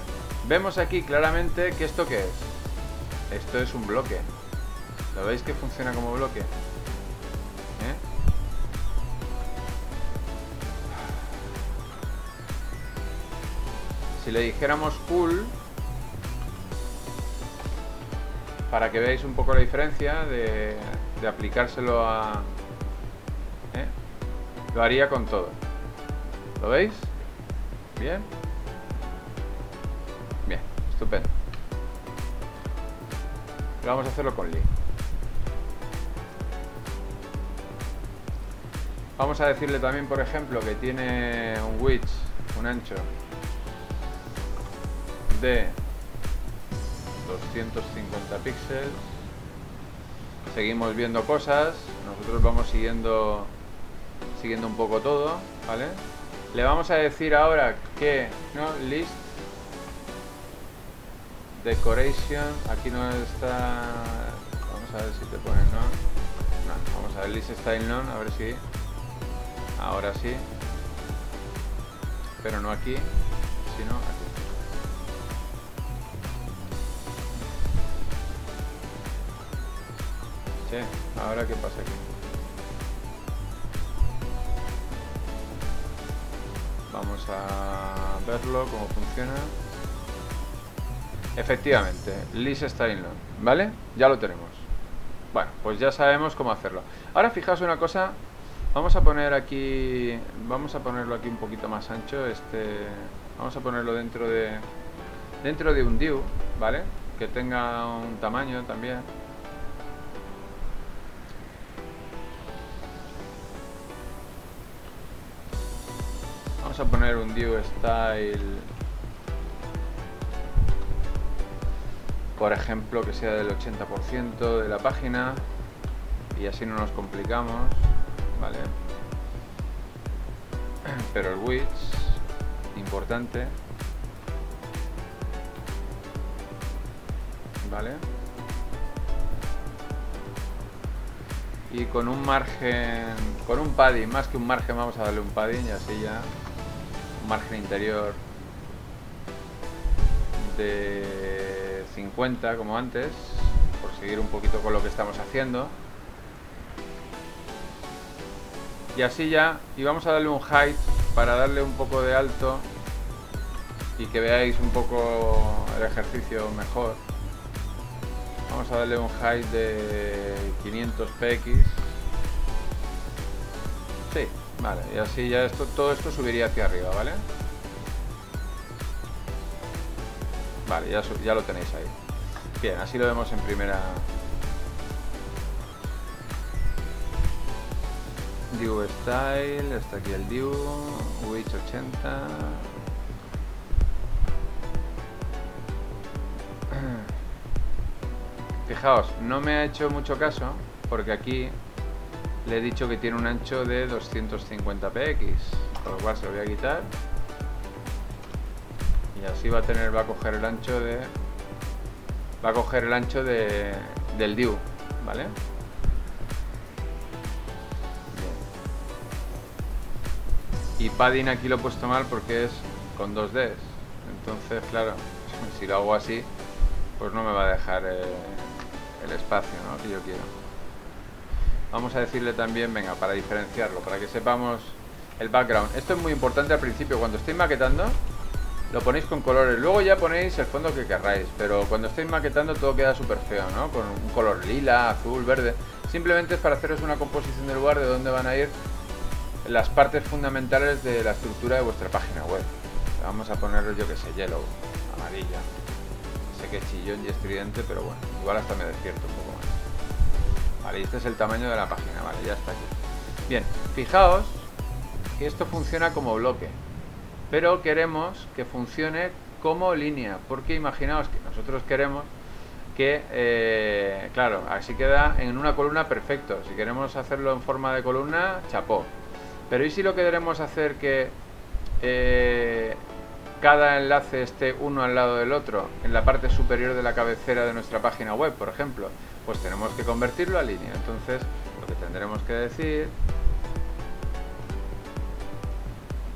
Vemos aquí claramente que esto qué es. Esto es un bloque. ¿Lo veis que funciona como bloque? Si le dijéramos cool, para que veáis un poco la diferencia de, aplicárselo a... ¿eh? Lo haría con todo. ¿Lo veis? Bien. Estupendo. vamos a hacerlo con Lee. Vamos a decirle también, por ejemplo, que tiene un width, un ancho de 250 píxeles. Seguimos viendo cosas. Nosotros vamos siguiendo siguiendo un poco todo, ¿vale? Le vamos a decir ahora que no list Decoration, aquí no está... Vamos a ver si te pone no. No, vamos a ver list style none, a ver si... Ahora sí. Pero no aquí, sino aquí. Che, ahora qué pasa aquí. Vamos a verlo, cómo funciona. Efectivamente, list style ¿vale? Ya lo tenemos. Bueno, pues ya sabemos cómo hacerlo. Ahora fijaos una cosa, vamos a poner aquí, vamos a ponerlo aquí un poquito más ancho, este, vamos a ponerlo dentro de, dentro de un div, ¿vale? Que tenga un tamaño también. Vamos a poner un div style. Por ejemplo que sea del 80% de la página. Y así no nos complicamos vale pero el width importante. Vale y con un margen con un padding más que un margen vamos a darle un padding y así ya margen interior de 50 como antes, por seguir un poquito con lo que estamos haciendo. Y así ya, y vamos a darle un height para darle un poco de alto y que veáis un poco el ejercicio mejor. Vamos a darle un height de 500 px. Vale, y así ya esto, todo esto subiría hacia arriba, ¿vale? Vale, ya, ya lo tenéis ahí. Bien, así lo vemos en primera... Div Style, está aquí el Div, Witch 80. Fijaos, no me ha hecho mucho caso porque aquí le he dicho que tiene un ancho de 250 px, por lo cual se lo voy a quitar y así va a tener, va a coger el ancho de va a coger el ancho de, del div, ¿vale? Y padding aquí lo he puesto mal porque es con dos Ds. Entonces, claro, si lo hago así, pues no me va a dejar eh, el espacio que yo quiero. Vamos a decirle también, venga, para diferenciarlo, para que sepamos el background. Esto es muy importante al principio, cuando estoy maquetando, lo ponéis con colores. Luego ya ponéis el fondo que querráis, pero cuando estéis maquetando todo queda súper feo, ¿no? Con un color lila, azul, verde. Simplemente es para haceros una composición del lugar de dónde van a ir las partes fundamentales de la estructura de vuestra página web. Vamos a ponerlo, yo que sé, yellow, amarilla. Sé que es chillón y estridente, pero bueno, igual hasta me despierto un poco más. Vale, y este es el tamaño de la página, vale, ya está aquí. Bien, fijaos que esto funciona como bloque pero queremos que funcione como línea, porque imaginaos que nosotros queremos que, eh, claro, así queda en una columna perfecto. Si queremos hacerlo en forma de columna, chapó. Pero ¿y si lo queremos hacer que eh, cada enlace esté uno al lado del otro, en la parte superior de la cabecera de nuestra página web, por ejemplo? Pues tenemos que convertirlo a línea. Entonces, lo que tendremos que decir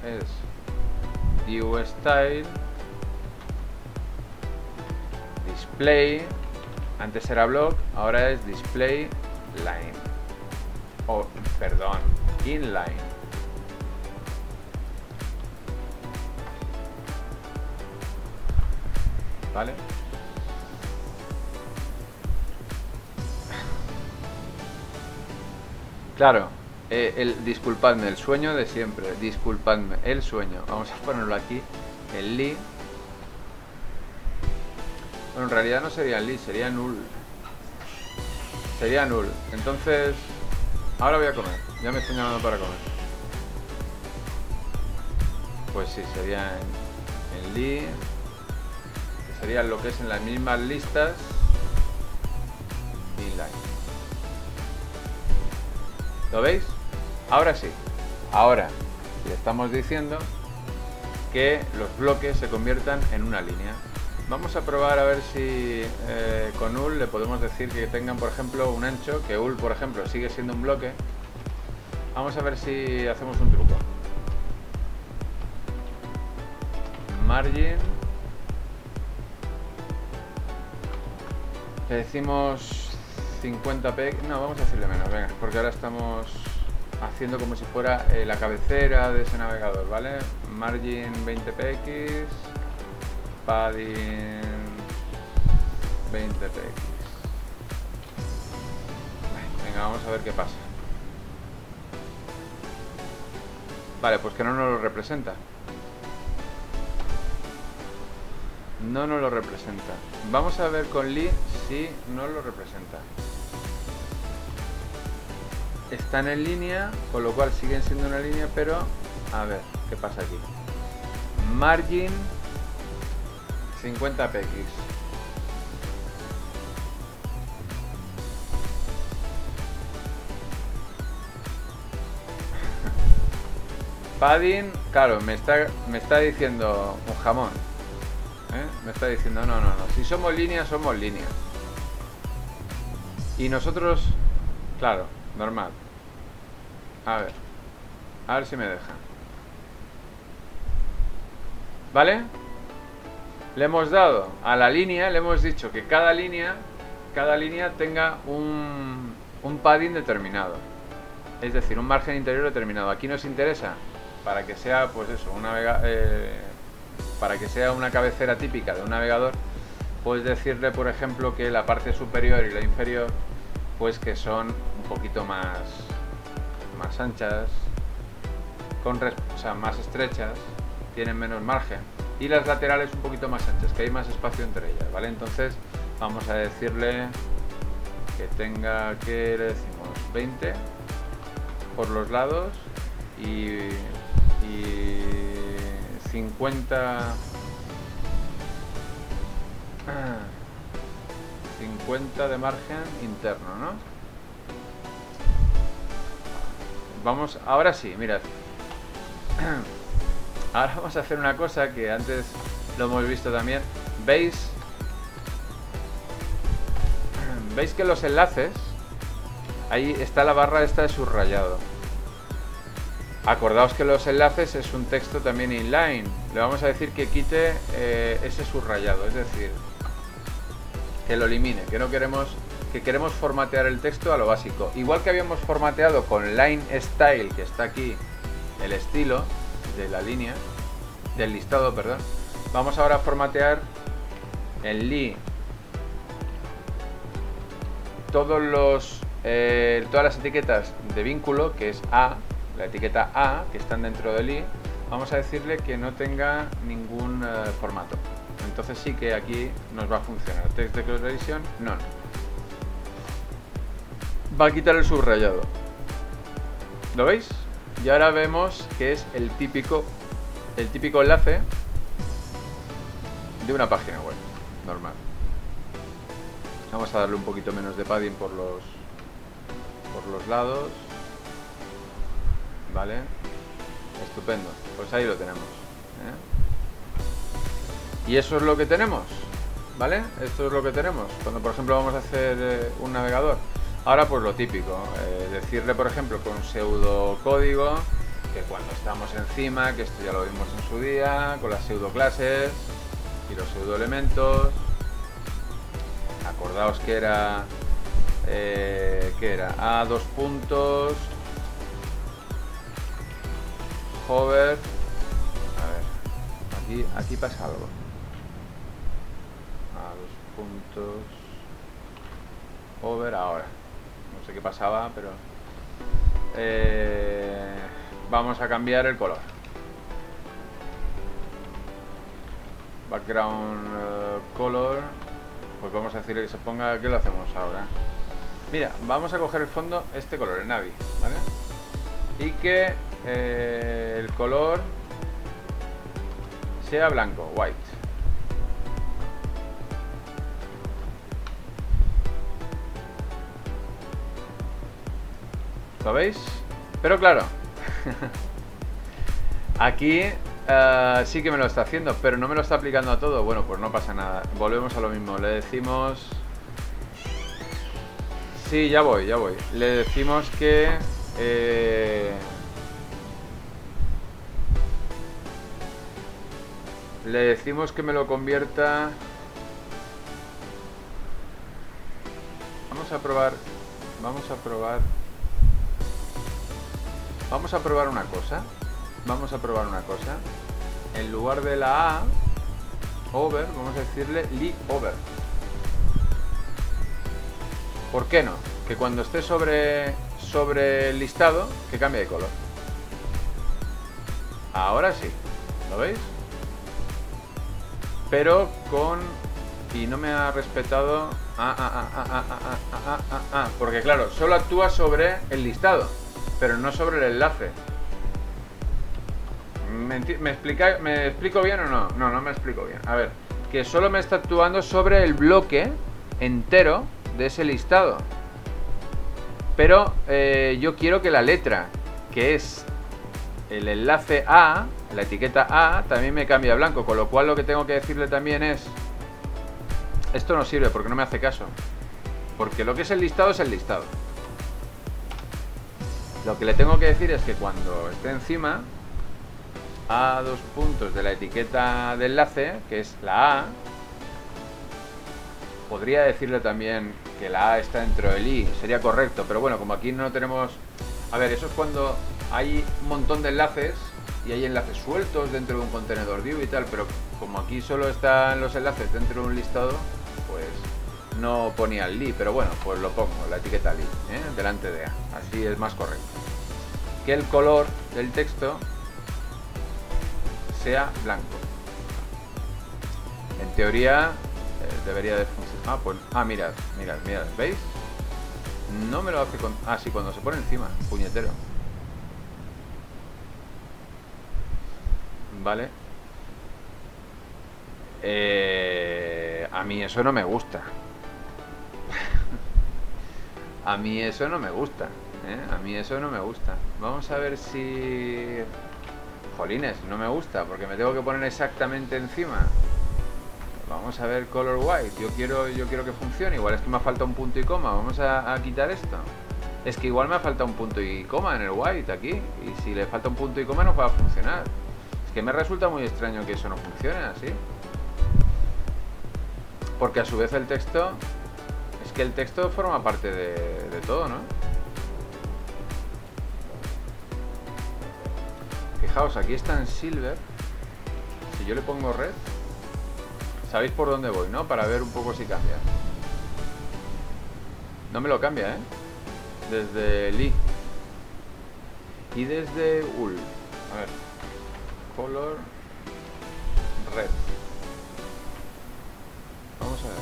es view style display antes era block ahora es display line o perdón inline vale claro eh, el, disculpadme, el sueño de siempre. Disculpadme, el sueño. Vamos a ponerlo aquí. El li. Bueno, en realidad no sería li, sería null. Sería null. Entonces, ahora voy a comer. Ya me estoy llamando para comer. Pues sí, sería en, en li. Sería lo que es en las mismas listas. Inline. ¿Lo veis? Ahora sí, ahora le estamos diciendo que los bloques se conviertan en una línea. Vamos a probar a ver si eh, con UL le podemos decir que tengan, por ejemplo, un ancho, que UL, por ejemplo, sigue siendo un bloque. Vamos a ver si hacemos un truco. Margin. Le decimos 50 px. No, vamos a decirle menos, venga, porque ahora estamos haciendo como si fuera eh, la cabecera de ese navegador, ¿vale? Margin 20 px, padding 20 px. Venga, vamos a ver qué pasa. Vale, pues que no nos lo representa. No nos lo representa. Vamos a ver con Lee si nos lo representa. Están en línea, con lo cual siguen siendo una línea, pero a ver, ¿qué pasa aquí? Margin 50 px. Padding, claro, me está, me está diciendo un jamón. ¿Eh? Me está diciendo, no, no, no. Si somos línea, somos línea. Y nosotros, claro, normal. A ver. A ver si me deja. ¿Vale? Le hemos dado a la línea, le hemos dicho que cada línea, cada línea tenga un, un padding determinado. Es decir, un margen interior determinado. Aquí nos interesa para que sea, pues eso, un eh, para que sea una cabecera típica de un navegador, puedes decirle, por ejemplo, que la parte superior y la inferior, pues que son un poquito más, más anchas, con o sea, más estrechas, tienen menos margen, y las laterales un poquito más anchas, que hay más espacio entre ellas, ¿vale? Entonces vamos a decirle que tenga, que le decimos? 20 por los lados y y 50 50 de margen interno, ¿no? Vamos, ahora sí, mirad. Ahora vamos a hacer una cosa que antes lo hemos visto también. ¿Veis? ¿Veis que los enlaces? Ahí está la barra esta de subrayado. Acordaos que los enlaces es un texto también inline. Le vamos a decir que quite eh, ese subrayado, es decir, que lo elimine, que no queremos que queremos formatear el texto a lo básico. Igual que habíamos formateado con line style, que está aquí el estilo de la línea, del listado, perdón. Vamos ahora a formatear en li todos los eh, todas las etiquetas de vínculo, que es a, la etiqueta A, que están dentro del i, vamos a decirle que no tenga ningún eh, formato. Entonces sí que aquí nos va a funcionar. Text declaration, no. Va a quitar el subrayado. ¿Lo veis? Y ahora vemos que es el típico, el típico enlace de una página web normal. Vamos a darle un poquito menos de padding por los, por los lados. ¿Vale? Estupendo. Pues ahí lo tenemos. ¿eh? Y eso es lo que tenemos. ¿Vale? Esto es lo que tenemos. Cuando, por ejemplo, vamos a hacer eh, un navegador. Ahora, pues lo típico. Eh, decirle, por ejemplo, con pseudo código que cuando estamos encima, que esto ya lo vimos en su día, con las pseudo clases y los pseudo elementos. Acordaos que era... que era? A dos puntos, hover. A ver, aquí, aquí pasa algo. A los puntos. Hover ahora. No sé qué pasaba, pero... Eh, vamos a cambiar el color. Background eh, color. Pues vamos a decirle que se ponga... ¿Qué lo hacemos ahora? Mira, vamos a coger el fondo, este color, el navy, ¿vale? Y que eh, el color sea blanco, white. ¿Lo veis? Pero claro, aquí uh, sí que me lo está haciendo, pero no me lo está aplicando a todo. Bueno, pues no pasa nada. Volvemos a lo mismo. Le decimos... Sí, ya voy, ya voy. Le decimos que... Eh, Le decimos que me lo convierta... Vamos a probar, vamos a probar, vamos a probar una cosa, vamos a probar una cosa. En lugar de la A, over, vamos a decirle li over. ¿Por qué no? Que cuando esté sobre, sobre listado, que cambie de color. Ahora sí, ¿lo veis? Pero con... Y no me ha respetado... Ah, ah, ah, ah, porque claro, solo actúa sobre el listado, pero no sobre el enlace. ¿Me, me, ¿Me explico bien o no? No, no me explico bien. A ver, que solo me está actuando sobre el bloque entero de ese listado. Pero eh, yo quiero que la letra, que es el enlace A, la etiqueta A, también me cambie a blanco. Con lo cual lo que tengo que decirle también es... Esto no sirve porque no me hace caso. Porque lo que es el listado es el listado. Lo que le tengo que decir es que cuando esté encima, a dos puntos de la etiqueta de enlace, que es la A, podría decirle también que la A está dentro del I, sería correcto, pero bueno, como aquí no tenemos... A ver, eso es cuando hay un montón de enlaces y hay enlaces sueltos dentro de un contenedor Vue y tal, pero como aquí solo están los enlaces dentro de un listado, pues no ponía el li, pero bueno, pues lo pongo, la etiqueta li, ¿eh? delante de A, así es más correcto. Que el color del texto sea blanco. En teoría eh, debería de funcionar. Ah, pues, ah, mirad, mirad, mirad, ¿veis? No me lo hace con... Ah, cuando se pone encima, puñetero. Vale. Eh, a mí eso no me gusta. a mí eso no me gusta. ¿eh? A mí eso no me gusta. Vamos a ver si... Jolines, no me gusta porque me tengo que poner exactamente encima. Vamos a ver color white. Yo quiero, yo quiero que funcione. Igual es que me falta un punto y coma. Vamos a, a quitar esto. Es que igual me falta un punto y coma en el white aquí. Y si le falta un punto y coma no va a funcionar. Es que me resulta muy extraño que eso no funcione así. Porque a su vez el texto... Es que el texto forma parte de, todo, ¿no? Fijaos, aquí está en silver. Si yo le pongo red... Sabéis por dónde voy, ¿no? Para ver un poco si cambia. No me lo cambia, ¿eh? Desde Li. Y desde UL. A ver color red. Vamos a ver.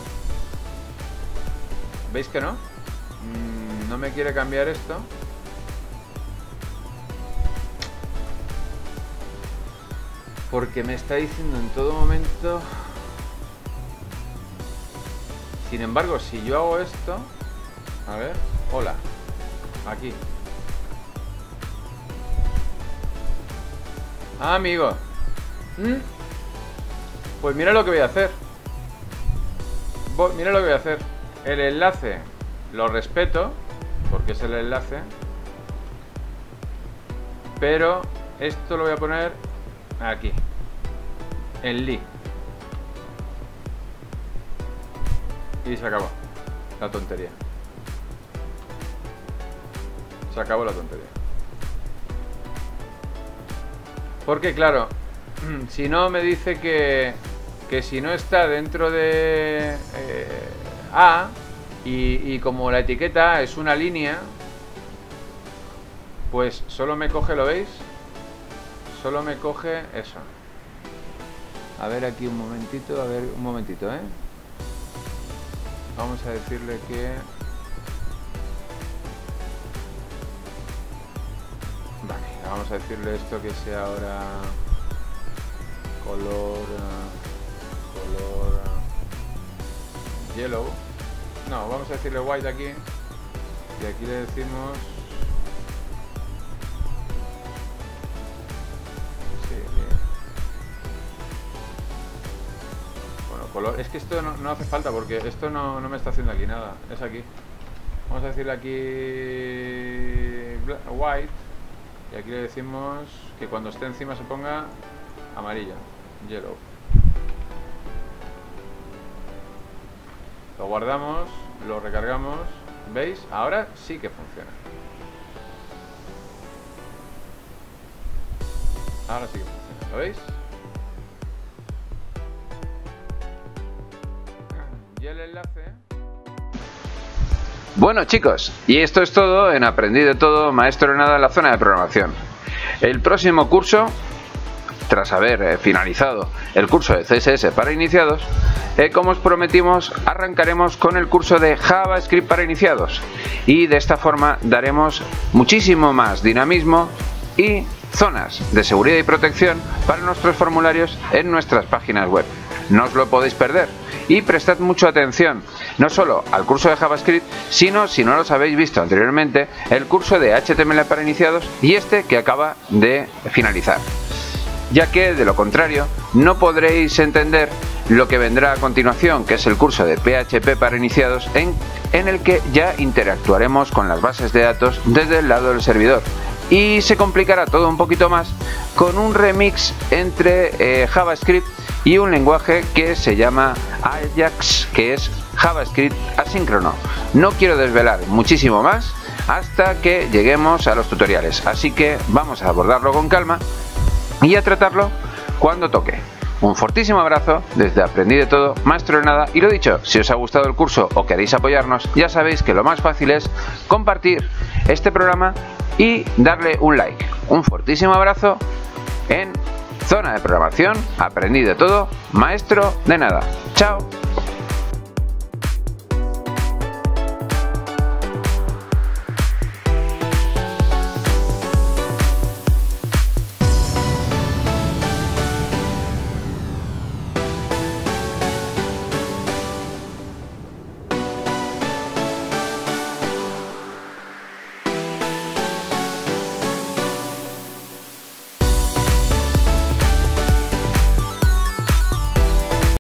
¿Veis que no? Mm, no me quiere cambiar esto. Porque me está diciendo en todo momento... Sin embargo, si yo hago esto... A ver, hola. Aquí. Ah, amigo. ¿Mm? Pues mira lo que voy a hacer. Mira lo que voy a hacer. El enlace lo respeto, porque es el enlace. Pero esto lo voy a poner aquí. En li. Y se acabó la tontería. Se acabó la tontería. Porque claro, si no me dice que, que si no está dentro de eh, A y, como la etiqueta es una línea, pues solo me coge, ¿lo veis? Solo me coge eso. A ver aquí un momentito, a ver un momentito, ¿eh? Vamos a decirle que vamos a decirle esto que sea ahora color color yellow. No, vamos a decirle white aquí. Y aquí le decimos bueno, color, es que esto no, hace falta porque esto no, no me está haciendo aquí nada, es aquí. Vamos a decirle aquí white y aquí le decimos que cuando esté encima se ponga amarilla, yellow. Lo guardamos, lo recargamos ¿Veis? Ahora sí que funciona. Ahora sí que funciona, ¿lo veis? Y el enlace... Bueno chicos, y esto es todo en Aprendí de todo, maestro nada en la zona de programación. El próximo curso, tras haber eh, finalizado el curso de CSS para iniciados, eh, como os prometimos, arrancaremos con el curso de JavaScript para iniciados. Y de esta forma daremos muchísimo más dinamismo y zonas de seguridad y protección para nuestros formularios en nuestras páginas web. No os lo podéis perder y prestad mucha atención, no solo al curso de JavaScript, sino, si no los habéis visto anteriormente, el curso de HTML para iniciados y este que acaba de finalizar. Ya que, de lo contrario, no podréis entender lo que vendrá a continuación, que es el curso de PHP para iniciados, en, en el que ya interactuaremos con las bases de datos desde el lado del servidor. Y se complicará todo un poquito más con un remix entre eh, JavaScript y un lenguaje que se llama Ajax, que es JavaScript asíncrono. No quiero desvelar muchísimo más hasta que lleguemos a los tutoriales, así que vamos a abordarlo con calma y a tratarlo cuando toque. Un fortísimo abrazo desde Aprendí de Todo, Maestro de Nada y lo dicho, si os ha gustado el curso o queréis apoyarnos, ya sabéis que lo más fácil es compartir este programa y darle un like. Un fortísimo abrazo en Zona de programación, aprendí de todo, maestro de nada. Chao.